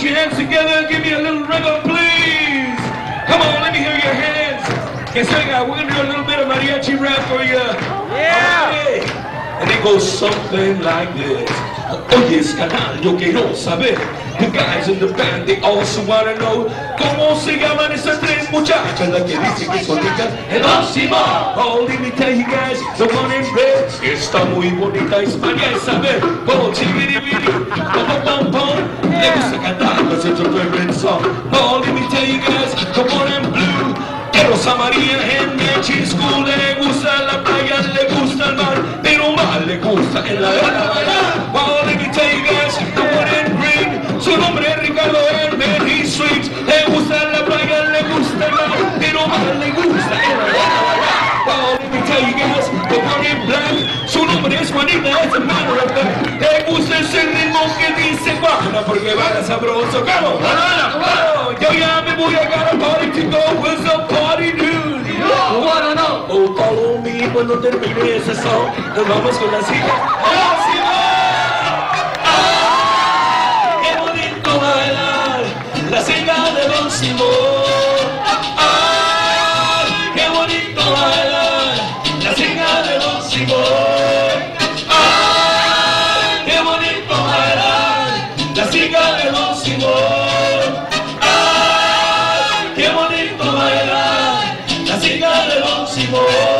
Put your hands together. Give me a little rhythm, please. Come on, let me hear your hands. Yes, sing guys, We're going to do a little bit of mariachi rap for you. Yeah. Right. And it goes something like this. Oh, Oyes, canal, yo quiero saber. The guys in the band, they also wanna know ¿Cómo se llaman esas tres muchachas? La que dicen que son ricas El Osima Oh, let me tell you guys, the one in red Está muy bonita, es María Isabel Oh, me tell you guys, the one in blue Que Rosa María en School Le gusta la playa, le gusta el mar Pero más le gusta en la let me tell you guys, the one in green Su nombre es Ricardo Hermes Street Le gusta la playa, le gusta el mar Pero más le gusta en la let me tell you guys, the one in black Su nombre es Juanita, Porque baila sabroso. Oh, yo ya me voy a ganar party to go with the party dude Wanna know? Oh, follow me cuando termine ese song Nos vamos con la ¡Oh, Simón! ¡Ah! ¡Qué bonito bailar! La de Don Simón ¡Qué bonito bailar! La silla de Don Simón